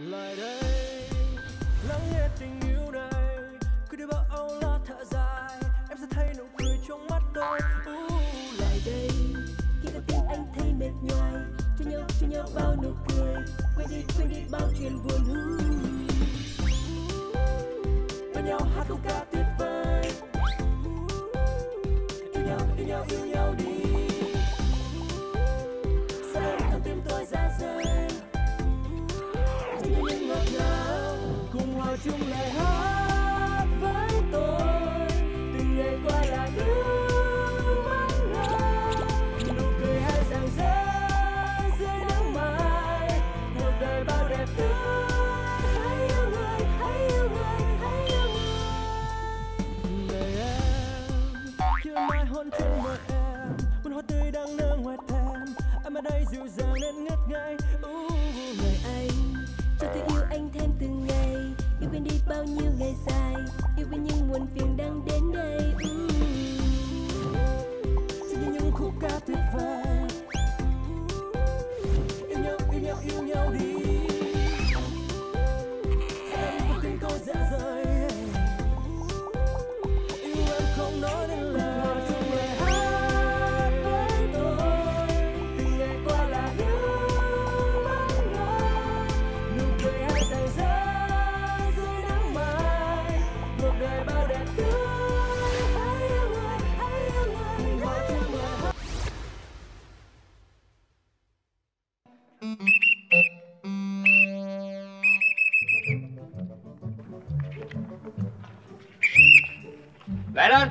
lại đây. Lắng nghe tình yêu này cứ đi bao âu lo thở dài. Em sẽ thấy nụ cười trong mắt tôi. Uh, lại đây. Khi con tim anh thấy mệt nhoài cho nhau cho nhau bao nụ cười. Quên đi quên đi bao chuyện buồn uh. bên nhau hát khúc ca tuyệt vời. Yêu nhau yêu nhau yêu nhau đi.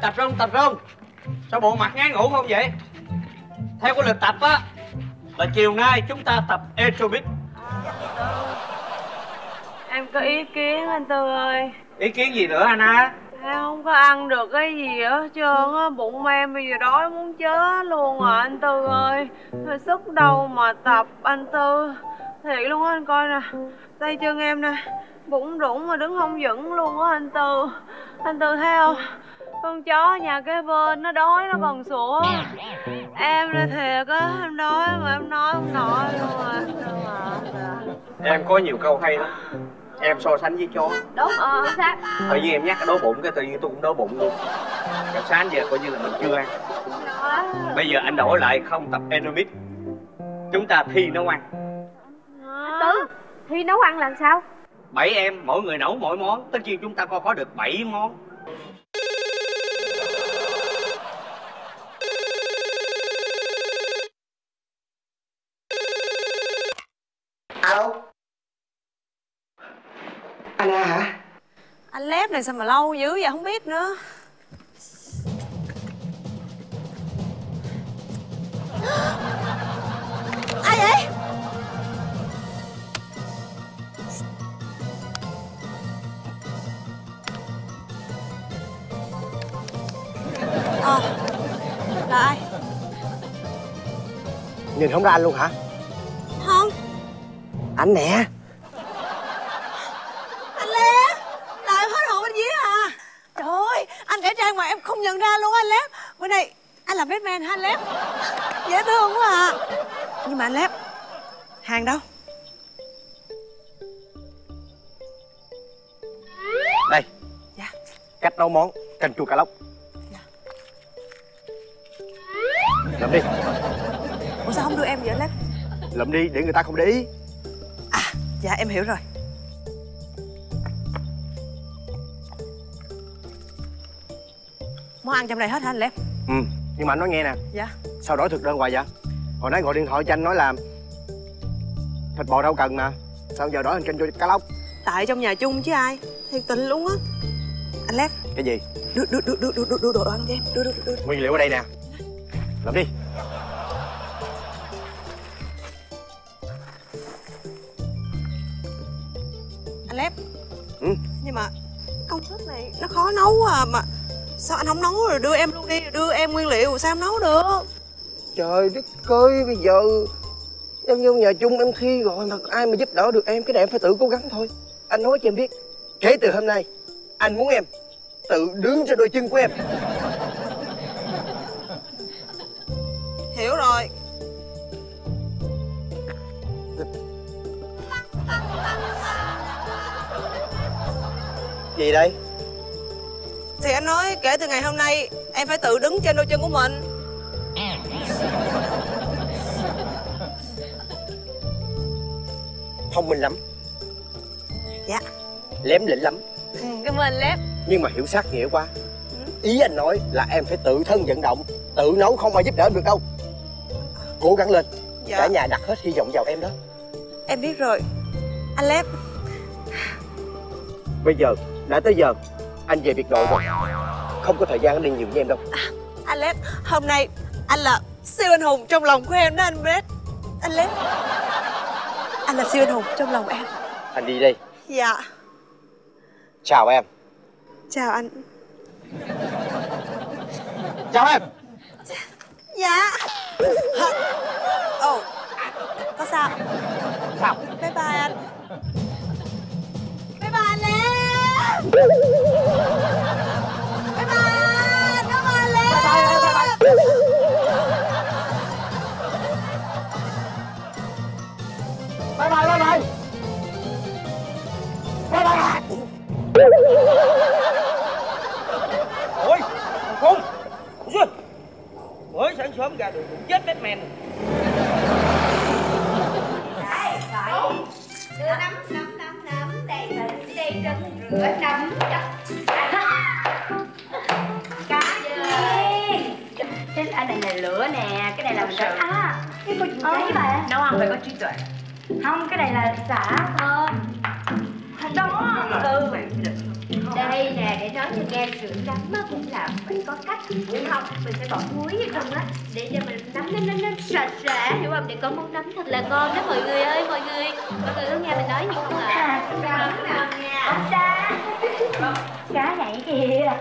Tập trung tập trung Sao bộ mặt ngán ngủ không vậy? Theo cái lịch tập á Là chiều nay chúng ta tập aerobic. Em có ý kiến anh Tư ơi. Ý kiến gì nữa Anna Em không có ăn được cái gì hết trơn á Bụng em bây giờ đói muốn chết luôn à anh Tư ơi. Thôi sức đâu mà tập anh Tư. Thiệt luôn á anh coi nè Tay chân em nè Bụng rủng mà đứng không vững luôn á anh Tư. Anh Tư thấy không con chó nhà kế bên nó đói nó còn sủa. Em là thiệt á em đói mà em nói không nổi luôn à. Em có nhiều câu hay lắm. Em so sánh với chó. Đúng ờ xác. Tự nhiên em nhắc cái đói bụng cái tự nhiên tôi cũng đói bụng luôn. Cái sáng giờ coi như là mình chưa ăn. Bây giờ anh đổi lại không tập aerobic Chúng ta thi nấu ăn. Tư Thi nấu ăn làm sao? bảy em mỗi người nấu mỗi món. Tất nhiên chúng ta có có được 7 món alo Anna hả Anh lép này sao mà lâu dữ vậy? Không biết nữa. Ai vậy? Ờ Là ai? nhìn không ra anh luôn hả? Không. Anh nè Anh Lép Là em hết hồn anh Día à Trời ơi Anh để trang mà em không nhận ra luôn anh Lép Bữa nay anh làm Batman hả anh Lép Dễ thương quá à Nhưng mà anh Lép. Hàng đâu? Đây. Dạ. Cách nấu món canh chua cà lóc. Lượm đi. Ủa sao không đưa em vậy anh Lép? Lượm đi để người ta không để ý. À dạ em hiểu rồi. Món ăn trong này hết hả anh Lép? Ừ nhưng mà anh nói nghe nè. Dạ. Sao đổi thực đơn hoài vậy hồi nãy gọi điện thoại cho anh nói là thịt bò đâu cần mà. Sao giờ đổi thành canh chua cá lóc? Tại trong nhà chung chứ ai. Thiệt tình luôn á. Anh Lép cái gì? Đưa đưa đưa đưa đưa đưa, đưa đồ ăn cho em. Đưa đưa đưa, nguyên liệu ở đây nè. Làm đi. Anh Lép ừ? Nhưng mà công thức này nó khó nấu à mà Sao anh không nấu rồi đưa em luôn đi đưa em nguyên liệu sao em nấu được trời đất ơi bây giờ em vô nhà chung em thi rồi mà ai mà giúp đỡ được em cái này em phải tự cố gắng thôi. Anh nói cho em biết kể từ hôm nay anh muốn em tự đứng trên đôi chân của em. Hiểu rồi. Gì đây? Thì anh nói kể từ ngày hôm nay Em phải tự đứng trên đôi chân của mình thông minh lắm. Dạ. Lém lĩnh lắm. Ừ, Cảm ơn Lép. Nhưng mà hiểu sát nghĩa quá. Ý anh nói là em phải tự thân vận động tự nấu không ai giúp đỡ được đâu. Cố gắng lên. Dạ. Cả nhà đặt hết hy vọng vào em đó. Em biết rồi. Anh Lép. Bây giờ đã tới giờ anh về biệt đội rồi. Không có thời gian đi nhiều với em đâu. Anh Lép Hôm nay anh là siêu anh hùng trong lòng của em đó anh Brett Anh Lép Anh là siêu anh hùng trong lòng em. Anh đi đây. Dạ. Chào em. Chào anh. Chào em. Dạ. Ồ. Có sao? Sao? Bye bye anh. Bye bye anh Lép mình phải à cái cô chị thấy bà. Nấu ăn phải có trí tuệ. Không cái này là xả. Thơm đó ừ đây nè để nói cho nghe rửa nấm á cũng là phải có cách đúng không? Mình phải bỏ muối vào trong á để cho mình nấm nấm nấm nấm sạch sẽ hiểu không? Để có món nấm thật là ngon đó mọi người ơi mọi người. Mọi người có nghe mình nói gì không ạ? À, nấm nha ông ta cá nhảy kìa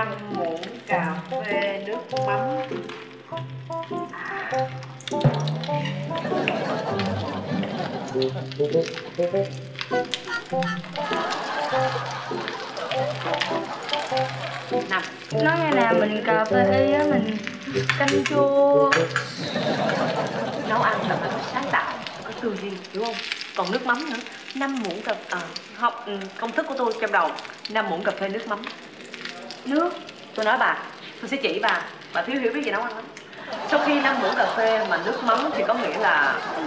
năm muỗng cà phê nước mắm. Nằm nói ngày nào mình cà phê á mình canh chua. Nấu ăn là phải sáng tạo có tư duy đúng không? Còn nước mắm nữa. Năm muỗng cà à, học ừ, công thức của tôi trong đầu năm muỗng cà phê nước mắm nước. Tôi nói bà tôi sẽ chỉ bà. Bà thiếu hiểu biết về nấu ăn lắm sau khi năm muỗng cà phê mà nước mắm thì có nghĩa là ừ,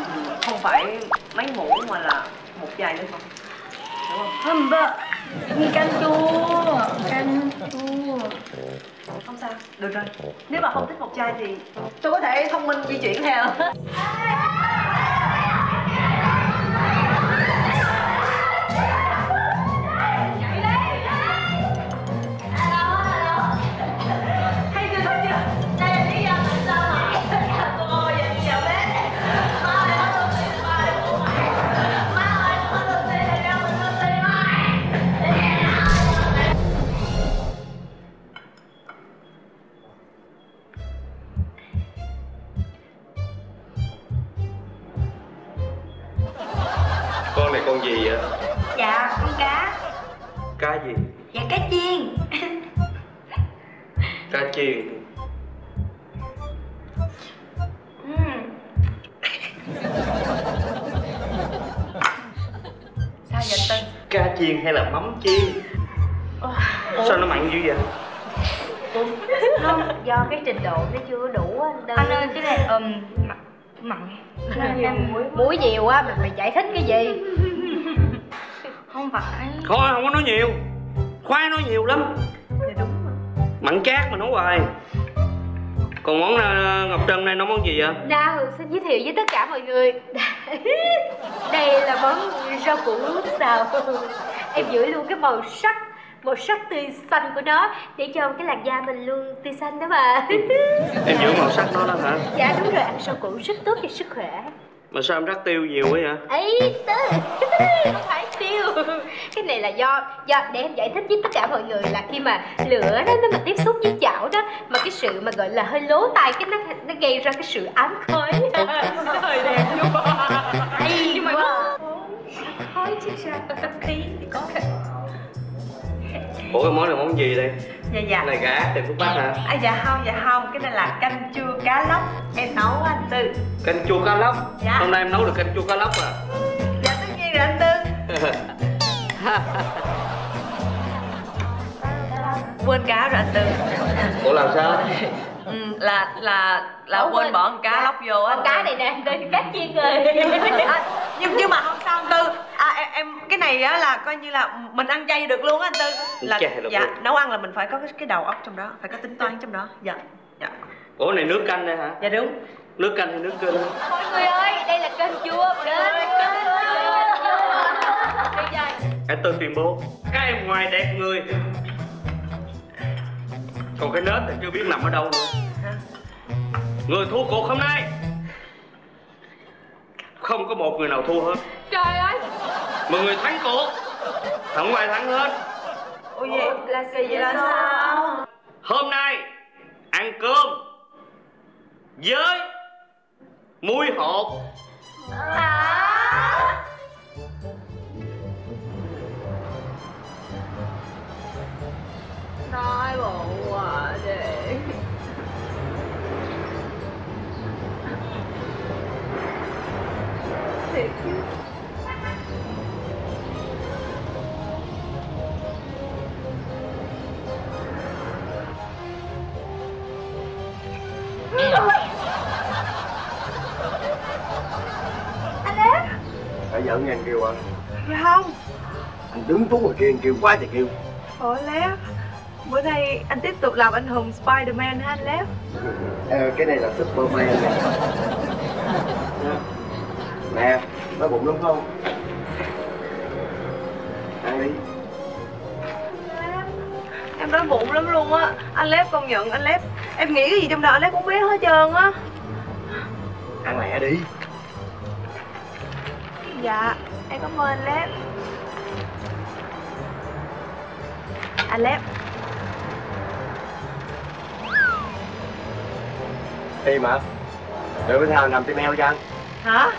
không phải mấy muỗng mà là một chai nước mắm đúng không? Không bơ canh chua canh chua. Không sao được rồi. Nếu bà không thích một chai thì tôi có thể thông minh di chuyển theo cá gì? Dạ cá chiên. Cá chiên. Ừm, sao vậy tân? Cá chiên hay là mắm chiên? Sao nó mặn dữ vậy? Không do cái trình độ nó chưa đủ á anh anh ơi cái này um, mặn. Mặn. Muối. Muối nhiều quá mình phải giải thích cái gì không phải. Thôi không có nói nhiều. Khoai nói nhiều lắm. Mặn chát mà nói hoài. Còn món ờ, ngọc trân này nấu món gì vậy? Na Hường xin giới thiệu với tất cả mọi người. Đây là món rau củ xào. Em giữ luôn cái màu sắc Màu sắc tươi xanh của nó Để cho cái làn da mình luôn tươi xanh đó mà. Em giữ màu sắc nó đó hả? Dạ đúng rồi, ăn rau củ rất tốt cho sức khỏe mà sao em rắc tiêu nhiều quá vậy? Ấy tớ không phải tiêu. Cái này là do do để em giải thích với tất cả mọi người là khi mà lửa đó nó mà tiếp xúc với chảo đó mà cái sự mà gọi là hơi lố tay cái nó nó gây ra cái sự ám khói. Hơi đẹp luôn nhưng mà khói chứ sao khí thì có ủa cái món này món gì đây? Dạ dạ. Cái này gà tiền thuốc bắc hả? À, dạ không dạ không. Cái này là canh chua cá lóc. Em nấu anh tư. Canh chua cá lóc? Dạ. hôm nay em nấu được canh chua cá lóc à? Dạ tất nhiên rồi anh tư. Quên cá rồi anh tư. Ủa làm sao? Ừ, là là là Ủa, quên bỏ con cá lóc vô á con cá này nè đây cá chiên rồi. À, nhưng nhưng mà không sao anh tư em, cái này á là coi như là mình ăn chay được luôn á anh tư. Là Chay được dạ luôn. nấu ăn là mình phải có cái, cái đầu óc trong đó phải có tính toán trong đó. Dạ dạ. Ủa này nước canh đây hả? Dạ đúng. Nước canh hay nước cơm? Mọi người ơi đây là kênh chua mọi người đi chơi Hãy tôi tuyên bố Các em ngoài đẹp người. Còn cái nết thì chưa biết nằm ở đâu nữa. Người thua cuộc hôm nay. Không có một người nào thua hết. Trời ơi Mọi người thắng cuộc. Không ai thắng hết. Ôi vậy là gì vậy là sao? Hôm nay Ăn cơm Với Muối hột. À Phải nha anh kêu à dạ không. Anh đứng tú ngoài kia anh kêu quá thì kêu. Ủa lép bữa nay anh tiếp tục làm anh hùng Spiderman hả anh lép ờ, Cái này là Superman. Nè Nè, đói bụng lắm không? Ăn đi? Em đói bụng lắm luôn á. Anh lép công nhận anh lép em nghĩ cái gì trong đầu anh lép cũng biết hết trơn á. Ăn lẹ đi dạ em cảm ơn anh lép anh lép Đi mà. Đợi bữa nào nằm tim heo cho anh. Hả